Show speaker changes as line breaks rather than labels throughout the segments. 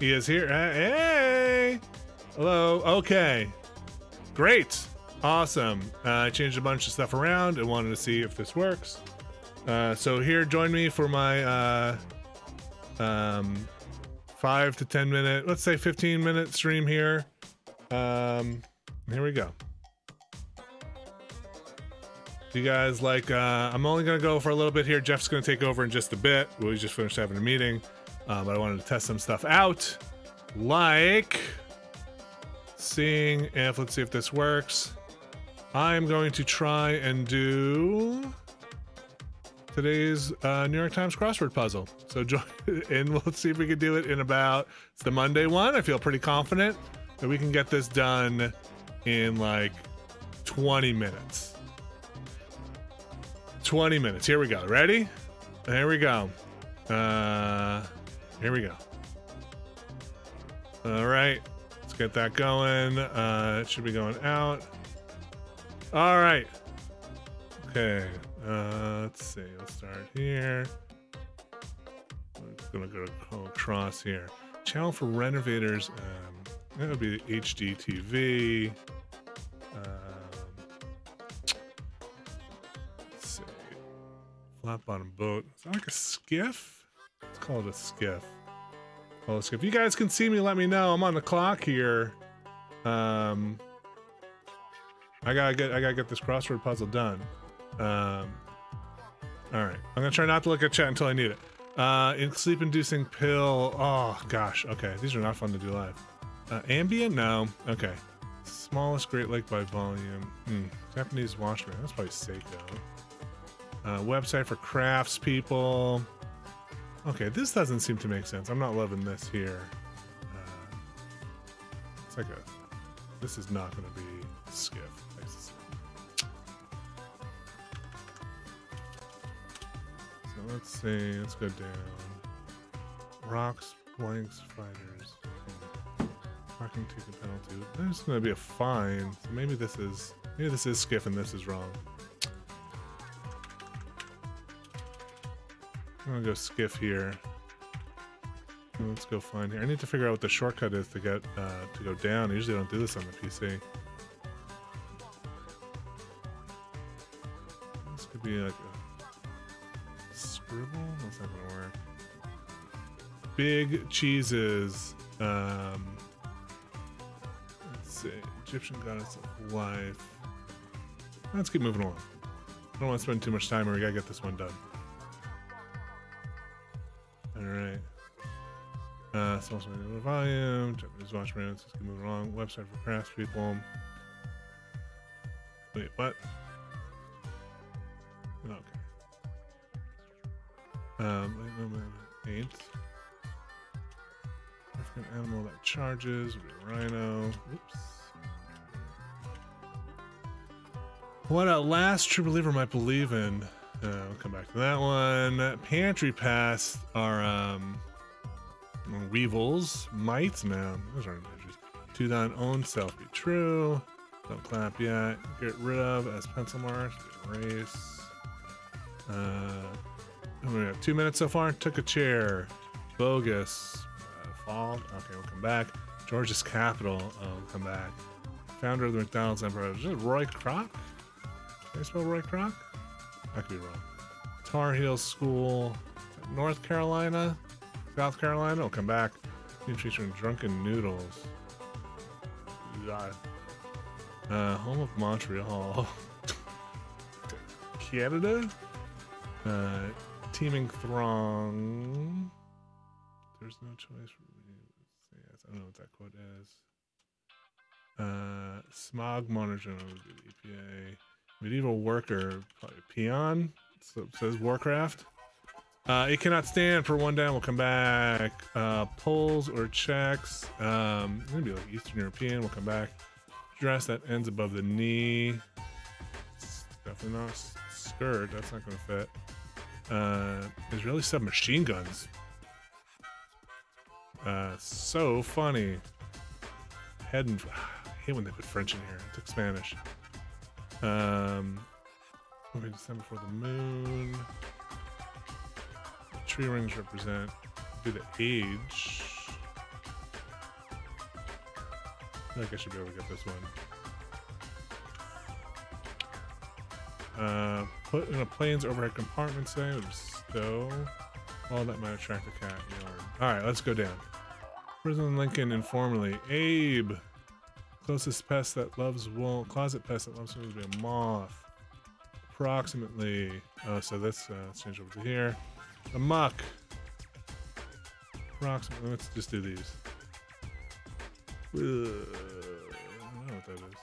He is here. Hey. Hello. Okay. Great. Awesome. Uh, I changed a bunch of stuff around and wanted to see if this works. Uh, so here, join me for my uh, um, five to 10 minute, let's say 15 minute stream here. Um, here we go. You guys like, uh, I'm only going to go for a little bit here. Jeff's going to take over in just a bit. We just finished having a meeting, uh, but I wanted to test some stuff out. Like seeing if, let's see if this works. I'm going to try and do today's uh, New York Times crossword puzzle. So join and we'll see if we can do it in about it's the Monday one. I feel pretty confident that we can get this done in like 20 minutes. 20 minutes. Here we go. Ready? There we go. Uh here we go. All right. Let's get that going. Uh it should be going out. All right. Okay. Uh, let's see. Let's start here. I'm gonna go across here. Channel for renovators. Um, that would be the HDTV. Um, let's see. Flat bottom boat. Is that like a skiff? Let's call it a skiff. Skiff. If you guys can see me, let me know. I'm on the clock here. Um, I gotta get I gotta get this crossword puzzle done. Um, all right, I'm gonna try not to look at chat until I need it. Uh, in sleep-inducing pill. Oh gosh. Okay, these are not fun to do live. Uh, Ambien? No. Okay. Smallest Great Lake by volume. Hmm. Japanese washman. That's probably Seiko. Uh, website for crafts people. Okay, this doesn't seem to make sense. I'm not loving this here. Uh, it's like a. This is not going to be skiff. So let's see. Let's go down. Rocks, blanks, fighters. Parking ticket penalty. There's going to be a fine. So maybe this is maybe this is skiff and this is wrong. I'm gonna go skiff here. Let's go find here. I need to figure out what the shortcut is to get uh, to go down. I usually don't do this on the PC. This could be like a scribble. That's not gonna work. Big cheeses. Um, let's see. Egyptian goddess of life. Let's keep moving along. I don't want to spend too much time, or we gotta get this one done. All right. Uh, so also the volume, Japanese watch brands. Let's keep moving along. Website for craftspeople. Wait, what? Okay. Um. Eight. African animal that charges. Rhino. Oops. What a last true believer might believe in. Uh, we'll come back to that one. Pantry pass are um Weevils. Mites, man. Those aren't edges. To thine own self be true. Don't clap yet. Get rid of as pencil marks. Erase. Uh we have two minutes so far. Took a chair. Bogus. Uh, fall. Okay, we'll come back. George's Capital. Oh, we'll come back. Founder of the McDonald's Empire. Is Roy Kroc? Can I spell Roy Kroc? I could be wrong. Tar Heels School, North Carolina, South Carolina. We'll come back. Featuring Drunken Noodles. Uh, home of Montreal. Canada. Uh, teaming throng. There's no choice for me. Yes, I don't know what that quote is. Uh, smog monitor the EPA. Medieval worker, peon. So it says Warcraft. Uh, it cannot stand for one down. We'll come back. Uh, or checks. Um, it's gonna be like Eastern European. We'll come back. Dress that ends above the knee. It's definitely not skirt. That's not gonna fit. Uh, Israeli submachine guns. Uh, so funny. Head and I hate when they put French in here. I took Spanish. Um, okay, December before the moon. The tree rings represent do the age. feel like I should be able to get this one. Uh, put in a plane's overhead compartment, say, with a stow. All that might attract the cat yard. All right, let's go down. Prison Lincoln informally. Abe. Closest pest that loves wool. Closet pest that loves wool would be a moth. Approximately. Oh, so let's, uh, change over to here. A muck. Approximately. Let's just do these. Ugh, I don't know what that is.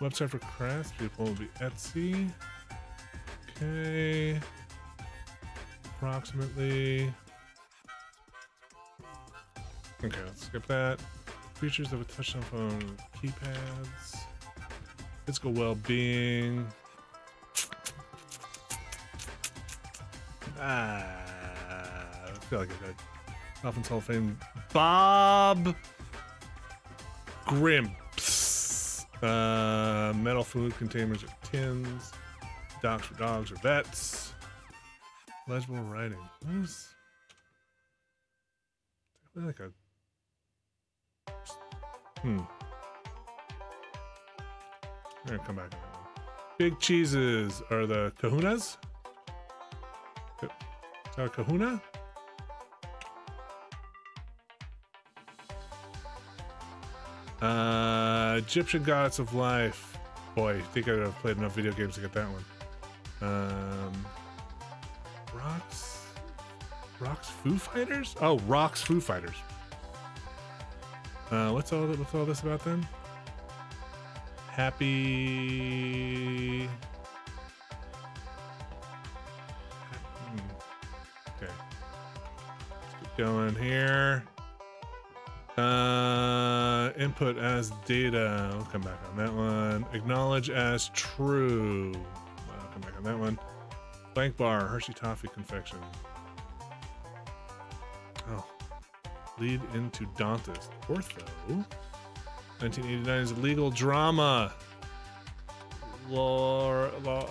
Website for craftspeople will be Etsy. Okay. Approximately. Okay, let's skip that. Features of a touchdown phone with keypads. Physical well-being. Ah, I feel like I did. Dolphins Hall of Fame. Bob Grimps. Uh, metal food containers or tins. Docs for dogs or vets. Legible writing. What is... Like a Hmm. I'm gonna come back. Big cheeses are the kahunas? Is that a kahuna? Uh, Egyptian goddess of life. Boy, I think I'd have played enough video games to get that one. Um, rocks, rocks, Foo Fighters. Oh, rocks, Foo Fighters. Uh, what's all? What's all this about then? Happy. Hmm. Okay. Let's keep going here. Uh, input as data. I'll come back on that one. Acknowledge as true. I'll come back on that one. Blank bar, Hershey toffee confection. Oh, lead into Dante's. Ortho. 1989 is legal drama. Law. Law.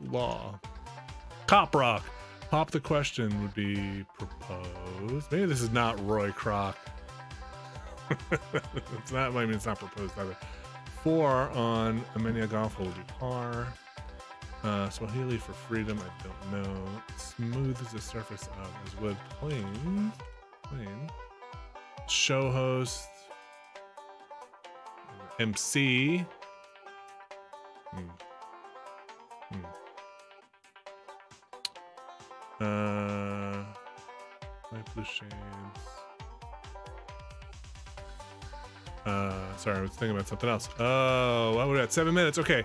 Law. Cop Rock. Pop the question would be proposed. Maybe this is not Roy Kroc. it's not. I mean, it's not proposed either. Four on Amenia Golf will be par. Uh, Swahili for freedom, I don't know. Smooth as the surface of as wood. Plain. Plain. Show host. MC. Hmm. Hmm. Uh, light blue shades. Uh, sorry, I was thinking about something else. Oh, what we at? Seven minutes. Okay.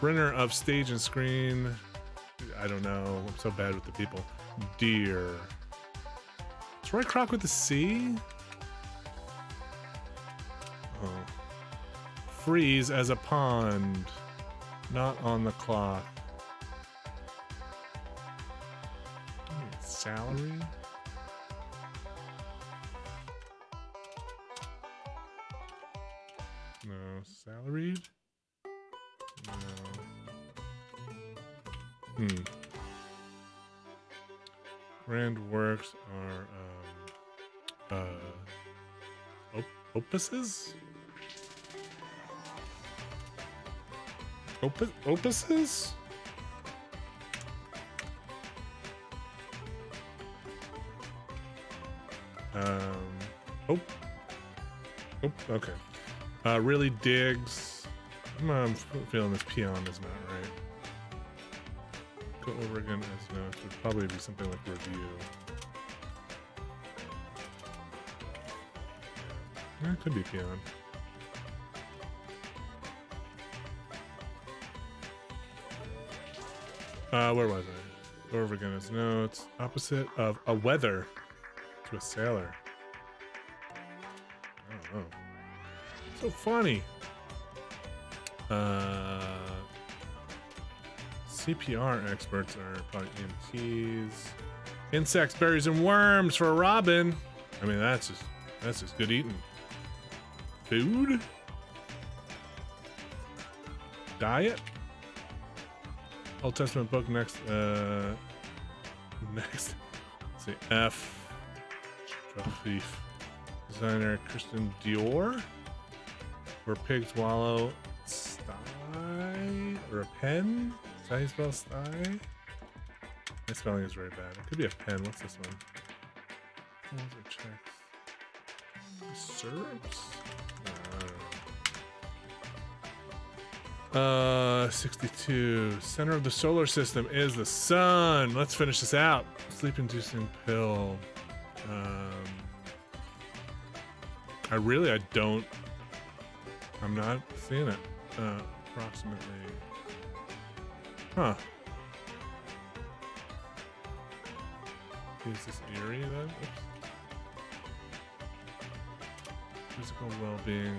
Brynner of stage and screen. I don't know. I'm so bad with the people. Deer. Is Roy Croc with the C? Oh. Freeze as a pond. Not on the clock. Hmm, Salary? Hmm. Grand works are um uh op- opuses? Opus opuses? Um oh oh okay. Uh really digs I'm, um, feeling this peon is not right. Go over again as notes would probably be something like review. It could be peon. Uh, where was I? Over again as notes. Opposite of a weather to a sailor. Know. So funny. Uh, CPR experts are probably EMTs. Insects, berries, and worms for a Robin. I mean, that's just that's just good eating. Food. Diet. Old Testament book next. Uh, next. Let's see. F. Beef. Designer Christian Dior. Where pigs wallow sty or a pen? That how you spell sty? My spelling is very bad. It could be a pen. What's this one? Those are checks. Syrups? Uh, 62. Center of the solar system is the sun. Let's finish this out. Sleep-inducing pill. Um, I really, I don't. I'm not seeing it. Uh, approximately. Huh. Is this Erie then? Oops. Physical well-being.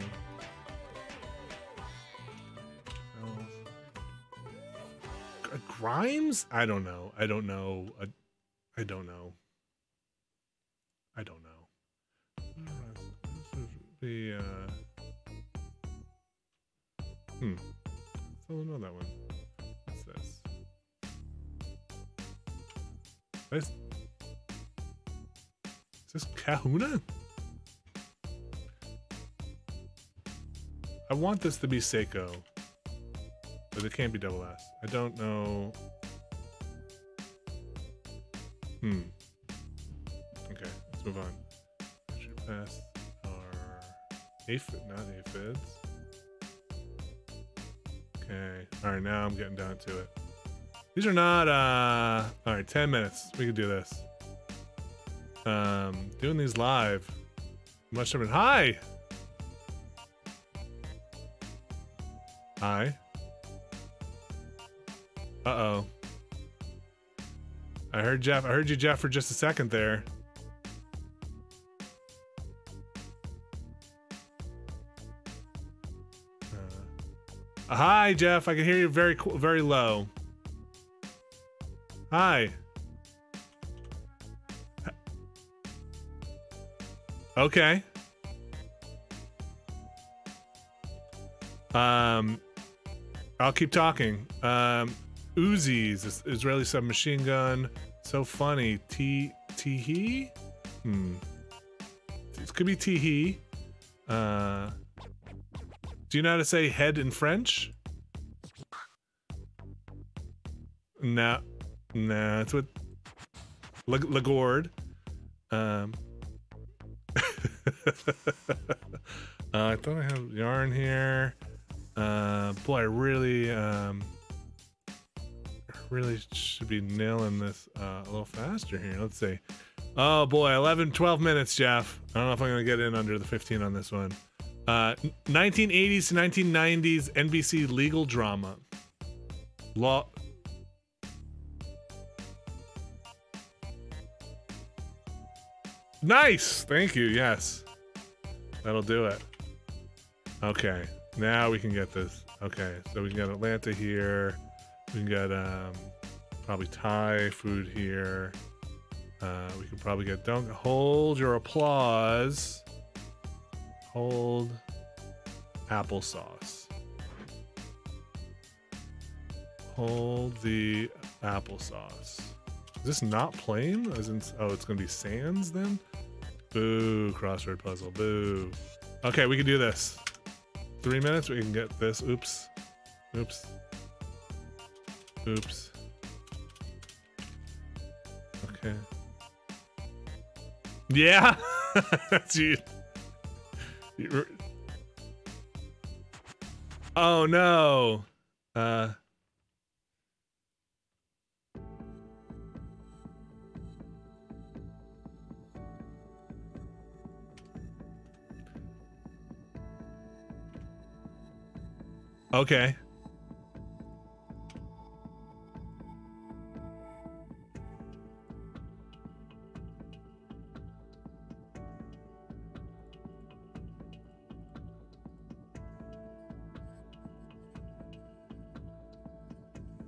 Grimes? I don't know. I don't know. I, don't know. I don't know. The uh Hmm. Still don't know that one. Is this Kahuna? I want this to be Seiko, but it can't be double S. I don't know. Hmm. Okay, let's move on. Should pass our aphid, not aphids. Okay. All right, now I'm getting down to it. These are not. uh All right, ten minutes. We can do this. Um, doing these live. Much different. Hi. Hi. Uh oh. I heard Jeff. I heard you, Jeff, for just a second there. Uh, hi, Jeff. I can hear you very, very low. Hi. Okay. Um, I'll keep talking. Um, Uzis, Israeli submachine gun. So funny. T T he? Hmm. It could be T he. Uh, do you know how to say head in French? No, no, it's with Lagord. Um, uh, I thought I had yarn here. Uh, boy, I really, um, really should be nailing this uh, a little faster here. Let's see. Oh boy, 11, 12 minutes, Jeff. I don't know if I'm gonna get in under the 15 on this one. Uh, 1980s to 1990s NBC legal drama. Law. Nice. Thank you. Yes. That'll do it. Okay. Now we can get this. Okay. So we can get Atlanta here. We can get um, probably Thai food here. Uh, we can probably get. Don't hold your applause. Hold applesauce. Hold the applesauce. Is this not plain? As in, oh, it's gonna be sands then? Boo, crossword puzzle. Boo. Okay, we can do this. Three minutes, we can get this. Oops. Oops. Oops. Okay. Yeah. you, you, oh no. Uh. Okay.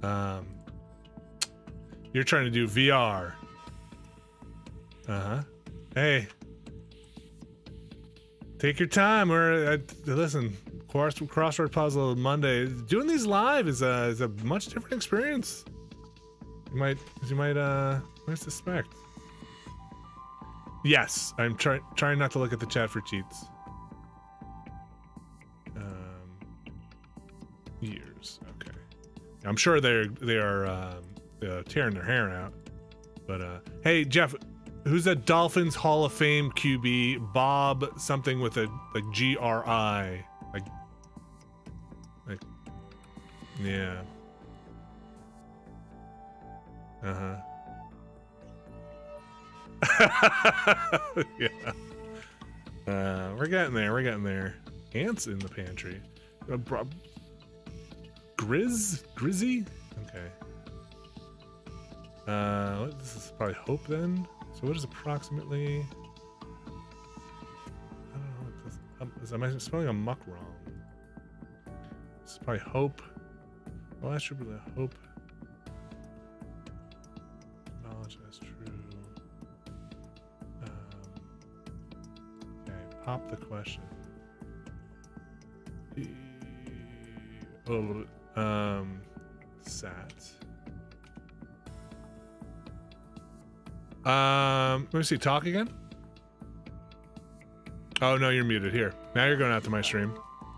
Um, you're trying to do VR. Uh huh. Hey, take your time. Or uh, listen, cross crossword puzzle Monday. Doing these live is a is a much different experience. You might you might uh might suspect. Yes, I'm trying trying not to look at the chat for cheats. Um, years. Okay. I'm sure they're they are um, uh, tearing their hair out. But uh, hey, Jeff, who's that Dolphins Hall of Fame QB? Bob something with a like G R I. yeah. Uh huh. yeah. Uh, we're getting there. We're getting there. Ants in the pantry. Uh, Grizz? Grizzy? Okay. Uh, this is probably Hope then. So what is approximately? I don't know. What this, um, is, am I spelling a muck wrong? This is probably Hope. Well, that should the Hope. Knowledge as true. Um, okay, pop the question. Oh, um, sat. Um, let me see. Talk again. Oh no, you're muted. Here, now you're going out to my stream.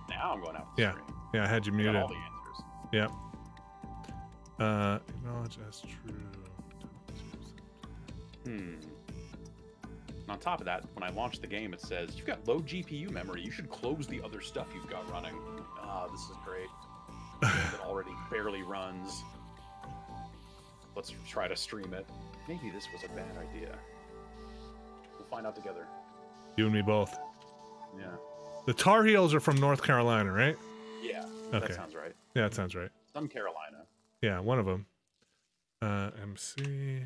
Now I'm going out.
Yeah,
Screen.
Yeah, I had you muted.
all the answers.
Yep. Uh, acknowledge as true.
Hmm. And on top of that, when I launch the game, it says you've got low GPU memory. You should close the other stuff you've got running. Ah, this is great. it already barely runs. Let's try to stream it. Maybe this was a bad idea. We'll find out together.
You and me both.
Yeah.
The Tar Heels are from North Carolina, right?
Yeah.
Okay.
That sounds right.
Yeah, that sounds right.
Some Carolina.
Yeah, one of them. Uh, MC.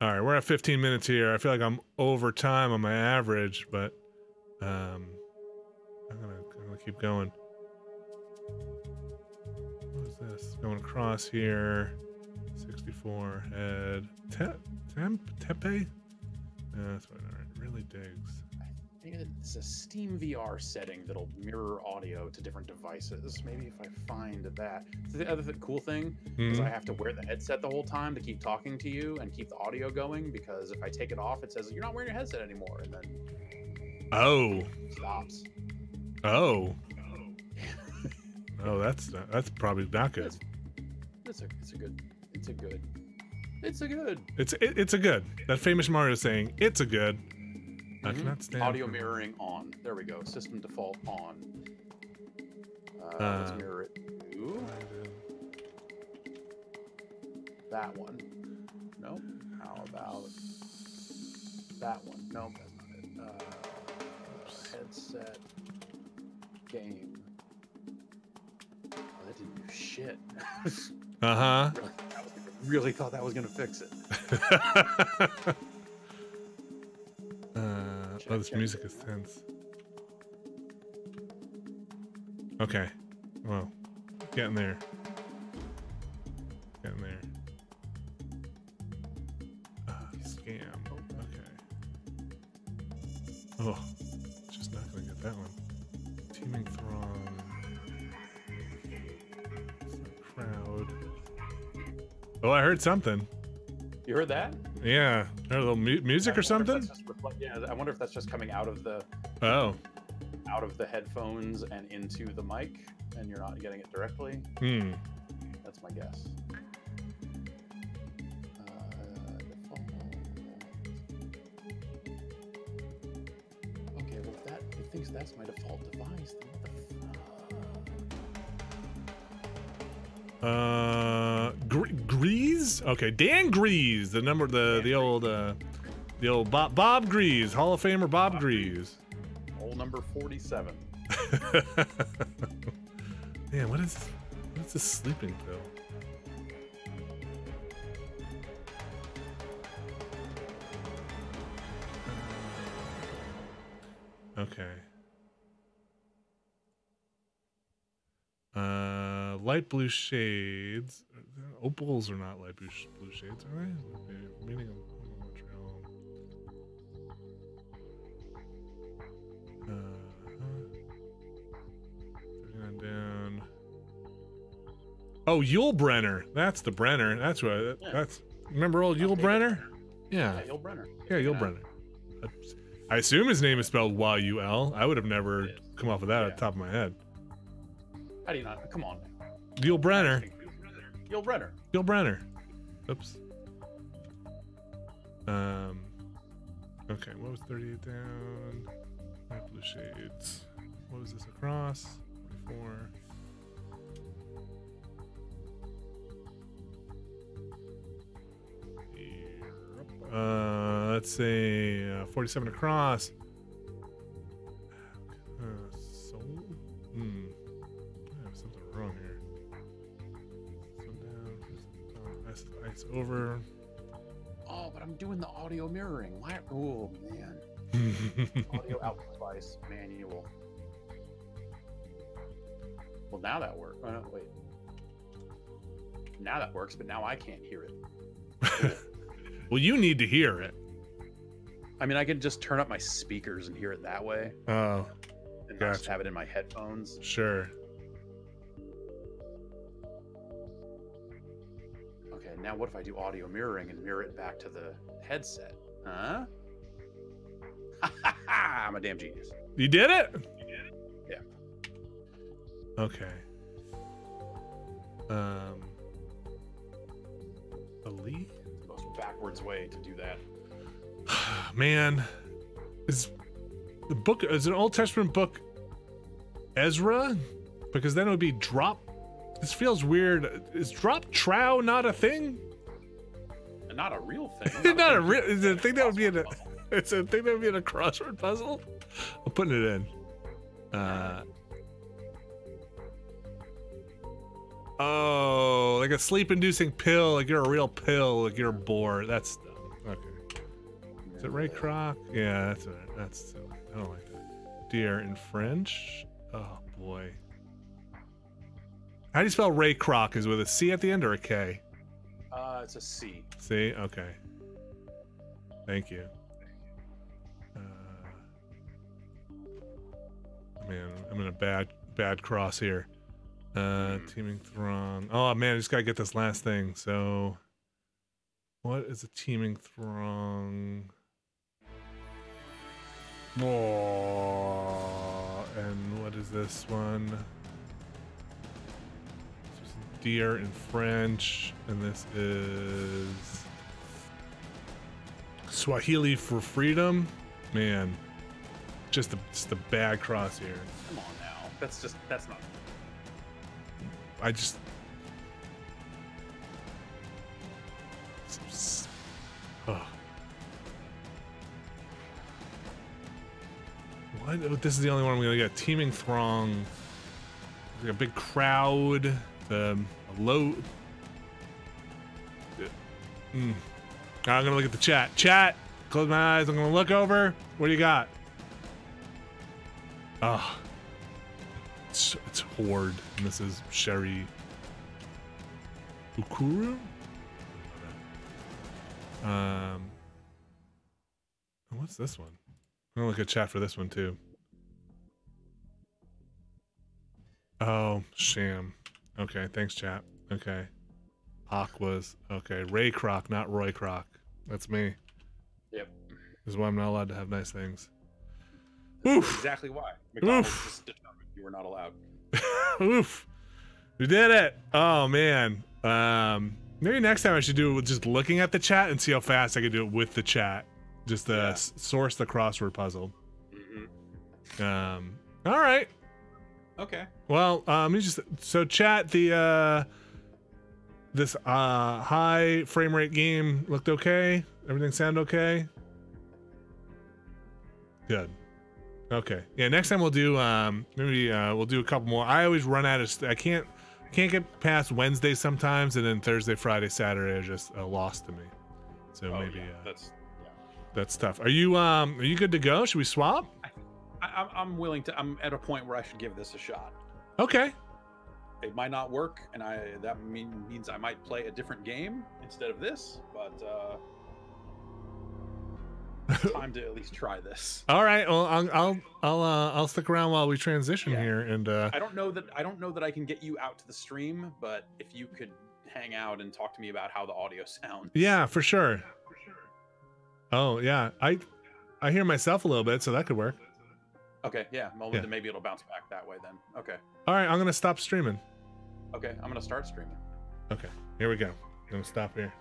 All right, we're at 15 minutes here. I feel like I'm over time on my average, but um, I'm gonna, I'm gonna keep going. What is this? Going across here. 64 head. Te- temp? Tepe? Yeah, that's what. Right, really digs.
Think it's a Steam VR setting that'll mirror audio to different devices. Maybe if I find that. The other th- cool thing is I
Mhm.
have to wear the headset the whole time to keep talking to you and keep the audio going because if I take it off, it says you're not wearing your headset anymore, and then
Oh,
stops.
oh, oh. That's not, that's probably not good.
It's, it's a it's a good it's a good it's a good
It's it, it's a good. That famous Mario saying, "It's a good." I
Mhm.
cannot stand
audio mirroring on. There we go. System default on. Uh,
Uh,
let's mirror it to that one. Nope. How about that one? Nope, that's not it. Uh, headset game. Oh, that didn't do shit.
Uh huh.
really, really thought that was gonna fix it.
uh,
Check,
oh, this
check.
music is tense. Okay. Well, getting there. Getting there. Ah, scam. Okay. Oh, just not gonna get that one. Teaming throng. Crowd. Oh, I heard something.
You heard that?
Yeah, Heard a little mu- music or
wonder if
something.
That's just reflect- yeah, I wonder if that's just coming out of the
Oh,
out of the headphones and into the mic, and you're not getting it directly.
hmm.
That's my guess. Uh. Okay, well if that it thinks that's my default device, then what the
Uh, Gre- Grease. Okay, Dan Grease, the number, the the old, uh, the old Bob Bob Grease, Hall of Famer Bob
Bob
Grease.
f- Hole number forty-seven.
Man, what is what is this sleeping pill? Okay. Uh, light blue shades. Opals are not light blue, blue shades, are they? Meaning Oh, Yul Brynner. That's the Brynner. That's what.
Yeah.
That's remember old
Yul
Brynner? Yeah,
Yeah, Yul Brynner.
yeah, Yul Brynner. I assume his name is spelled Y U L. I would have never come off of that at the top of my head.
How do you not? Come on.
Yul
Brynner.
Yulbrenner. Yul Brynner. Oops. Um. Okay, what was 38 down? Light blue shades. What was this across? 44. Uh, let's say uh, 47 across. Uh, soul? Hmm. I have something wrong here. This one. Ice, ice over.
Oh, but I'm doing the audio mirroring. Why? Oh man. Audio output device manual. Well, now that works. Oh, no, wait. Now that works, but now I can't hear it.
well, you need to hear it.
I mean, I can just turn up my speakers and hear it that way,
Oh,
and not just have it in my headphones.
sure.
Okay, now what if I do audio mirroring and mirror it back to the headset? Huh? I'm a damn genius.
You did it?
Yeah.
Okay. Um. Ali?
Backwards way to do that.
Man, is the book is an Old Testament book Ezra? Because then it would be drop. This feels weird. Is drop trow not a thing?
Not a real thing.
Not a
thing
real- is it a thing that would be in a-
puzzle.
It's a thing that would be in a crossword puzzle. I'm putting it in. Uh. Oh, like a sleep-inducing pill. Like you're a real pill. Like you're bored. That's. Okay. Is it Ray Kroc? Yeah, that's it. That's silly. I don't like that. Dear in French. Oh boy. How do you spell Ray Kroc? Is it with a C at the end or a K?
Uh, it's a C.
C. Okay. Thank you. Uh, man, I'm in a bad bad cross here. Uh, teaming throng. Oh man, I just gotta get this last thing. So, what is a teaming throng? Oh, and what is this one? This is deer in French, and this is Swahili for freedom. Man, just a just a bad cross here.
Come on now. That's just that's not.
I just. What? Oh, This is the only one I'm gonna get. Teaming throng. Like a big crowd. Um, a low. Mm. I'm gonna look at the chat. Chat. Close my eyes. I'm gonna look over. What do you got? Ah. Horde, and this is Sherry Uhuru. Um, what's this one? I'm gonna look at chat for this one too. Oh, Sham. Okay, thanks, chat. Okay, Aquas. Okay, Ray Kroc, not Roy Kroc. That's me.
Yep.
This is why I'm not allowed to have nice things. Oof.
exactly why. McDonald's
Oof.
just determined you were not allowed.
Oof. We did it. Oh man. Um maybe next time I should do it with just looking at the chat and see how fast I can do it with the chat. Just to
Yeah.
source the crossword puzzle.
hmm
Um all right.
Okay.
Well, um you just so chat the uh this uh high frame rate game looked okay? Everything sound okay? Good. Okay. Yeah, next time we'll do um maybe uh we'll do a couple more. I always run out of st- I can't I can't get past Wednesday sometimes and then Thursday, Friday, Saturday are just a loss to me. So
Oh,
maybe
yeah,
uh,
that's. Yeah.
that's tough. Are you um are you good to go? Should we swap?
I, I'm, I'm willing to. I'm at a point where I should give this a shot.
Okay.
It might not work, and I that mean, means I might play a different game instead of this. But uh, time to at least try this.
All right. Well, I'll I'll I'll, uh, I'll stick around while we transition
Yeah.
here and uh
I don't know that I don't know that I can get you out to the stream, but if you could hang out and talk to me about how the audio sounds.
yeah, for sure. Oh yeah, I I hear myself a little bit, so that could work.
Okay, yeah. Well,
Yeah.
then maybe it'll bounce back that way then. Okay.
All right, I'm gonna stop streaming.
Okay, I'm gonna start streaming.
Okay, here we go. I'm gonna stop here.